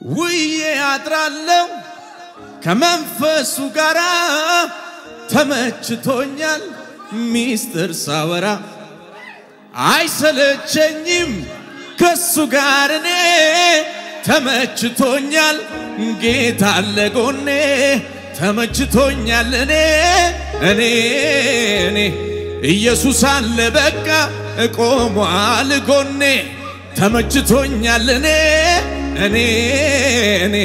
ውዬ አድራለሁ። ከመንፈሱ ጋር ተመችቶኛል። ሚስጥር ሳወራ አይሰለቸኝም። ከሱ ጋር እኔ ተመችቶኛል። ጌታ አለ ጎኔ ተመችቶኛል። እኔ እኔ እኔ ኢየሱስ አለ በቃ እቆሟል ጎኔ ተመችቶኛል። እኔ እኔ እኔ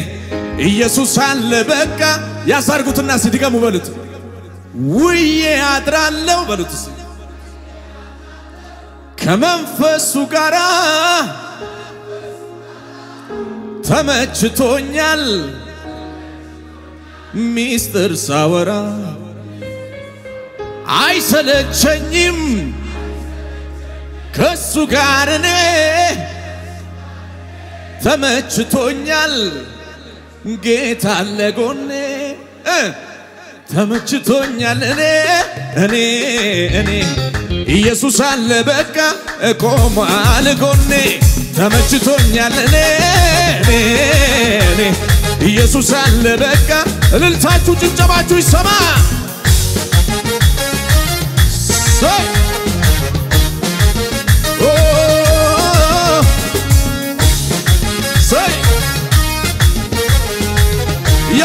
ኢየሱስ አለ። በቃ ያሳርጉትና ሲድገሙ በሉት። ውዬ አድራለሁ በሉት። ከመንፈሱ ጋር ተመችቶኛል። ሚስጥር ሳወራ አይሰለቸኝም። ከሱ ጋር እኔ ተመችቶኛል። ጌታ አለ ጎኔ። ተመችቶኛል። እኔ እኔ እኔ ኢየሱስ አለ በቃ እቆማል ጎኔ። ተመችቶኛል። እኔ እኔ እኔ ኢየሱስ አለ በቃ እልልታችሁ ጭብጨባችሁ ይሰማ። ሰይ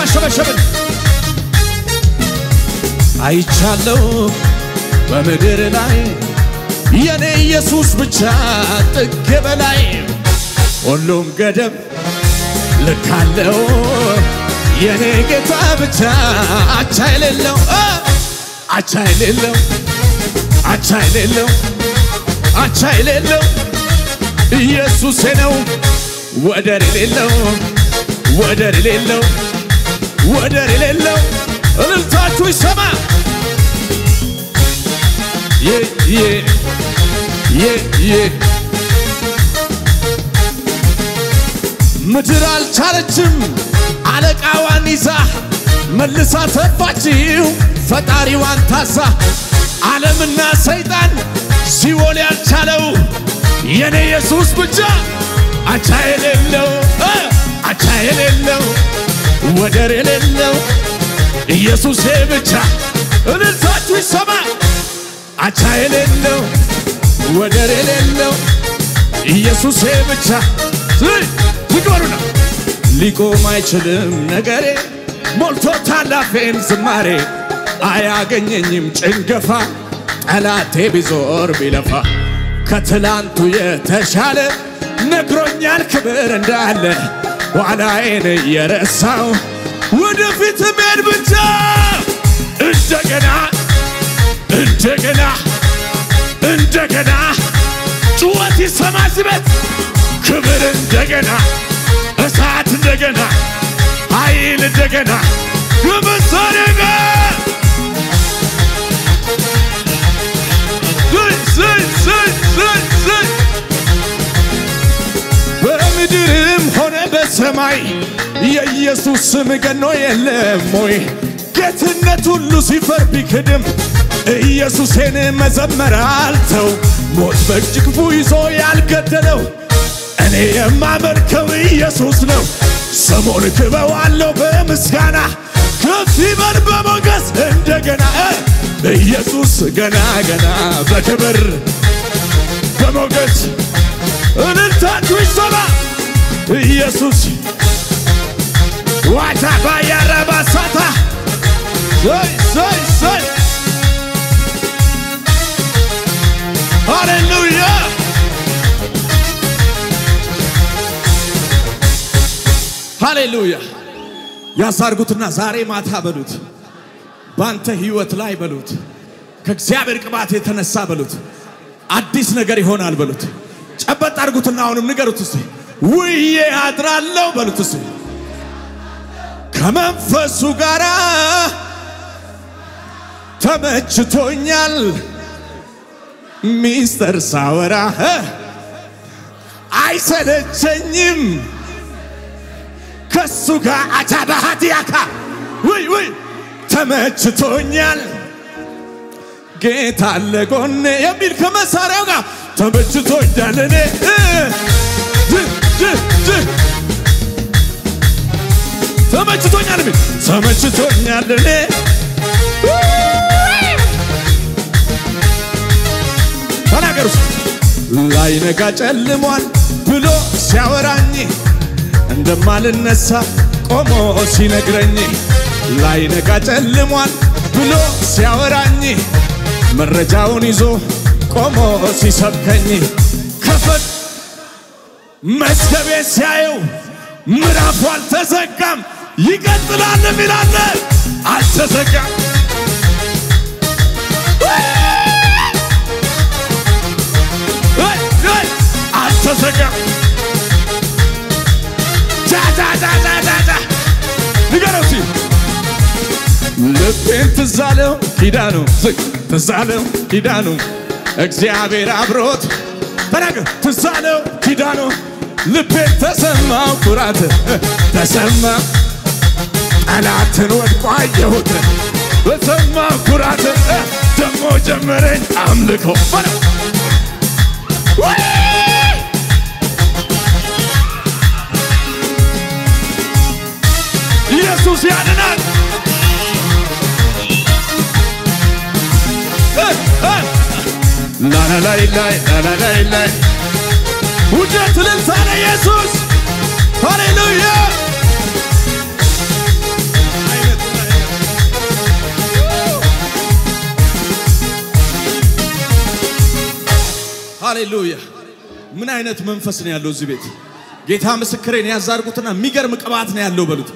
እያሸበሸብን አይቻለው በምድር ላይ የኔ ኢየሱስ ብቻ ጥግ በላይ ሁሉም ገደብ ልካለው የኔ ጌታ ብቻ አቻ የሌለው አቻ የሌለው አቻ የሌለው አቻ የሌለው ኢየሱሴ ነው። ወደር የሌለው ወደር የሌለው ወደር የሌለው እልልታችሁ ይሰማ! ምድር አልቻለችም! አለቃዋን ይዛ መልሳ ተፋችው ፈጣሪዋን ታዛ ዓለምና ሰይጣን ሲኦል ያልቻለው የኔ ኢየሱስ ብቻ አቻ የሌለው አቻ የሌለው ወደር የሌለው ኢየሱሴ ብቻ እልልታችሁ ይሰማ። አቻ የሌለው ወደር የሌለው ኢየሱሴ ብቻ ይግበሩና ሊቆም አይችልም ነገሬ ሞልቶታል አፌን ዝማሬ አያገኘኝም ጭንገፋ ጠላቴ ቢዞር ቢለፋ። ከትላንቱ የተሻለ ነግሮኛል ክብር እንዳለ ኋላዬን እየረሳው ወደፊት መሄድ ብቻ። እንደገና እንደገና እንደገና ጩኸት ይሰማ ስበት ክብር እንደገና በሰማይ የኢየሱስ ስም ገኖ የለም ወይ? ጌትነት ሁሉ ሲፈር ቢክድም ኢየሱሴን መዘመር አልተው። ሞት በእጅ ክፉ ይዞ ያልገደለው እኔ የማመልከው ኢየሱስ ነው። ስሙን ክበዋለሁ በምስጋና ከፍ ይበል በሞገስ እንደገና ኢየሱስ ገና ገና በክብር ኢየሱስ ዋታ ባያረባ ሳታ ዘይ ዘይ ዘይ ሃሌሉያ ያሳርጉትና ዛሬ ማታ በሉት። ባንተ ህይወት ላይ በሉት። ከእግዚአብሔር ቅባት የተነሳ በሉት። አዲስ ነገር ይሆናል በሉት። ጨበጥ አድርጉትና አሁንም ንገሩት እስቲ ውዬ አድራለሁ በሉት እስቲ። ከመንፈሱ ጋር ተመችቶኛል። ሚስጥር ሳወራ አይሰለቸኝም። ከሱ ጋር አቻባሃቲያካ ውይ ውይ ተመችቶኛል። ጌታ አለ ጎኔ የሚል ከመሳሪያው ጋር ተመችቶኛል እኔ ተመችቶኛል የሚል ተመችቶኛል እኔ። ተናገሩ ላይነጋ ጨልሟል ብሎ ሲያወራኝ እንደማልነሳ ቆሞ ሲነግረኝ ላይነጋ ጨልሟል ብሎ ሲያወራኝ መረጃውን ይዞ ቆሞ ሲሰብከኝ ከፈት መዝገቤ ሲያየው ምዕራፉ አልተዘጋም። ይቀጥላል ሚላለ አልተዘጋም። ልቤን ትዛለው ኪዳኑ ዝቅ ኪዳኑ። እግዚአብሔር አብሮት ተናገር ትዛለው ኪዳኑ ልቤን ተሰማው ኩራት ተሰማ ጠላትን ወድቆ አየሁት በሰማ ኩራት ደሞ ጀመረኝ አምልኮ! ኢየሱስ ያድናል። ላላላይ ላይ ውደት ልልታ ለኢየሱስ ሃሌሉያ ሃሌሉያ ምን አይነት መንፈስ ነው ያለው እዚህ ቤት? ጌታ ምስክሬን ያዛርጉትና የሚገርም ቅባት ነው ያለው በሉት።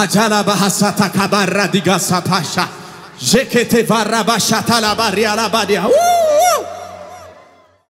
አጃላ ባሐሳታ ካባራ ዲጋሳ ፓሻ Jekete varabashatala barialabadia. Woo!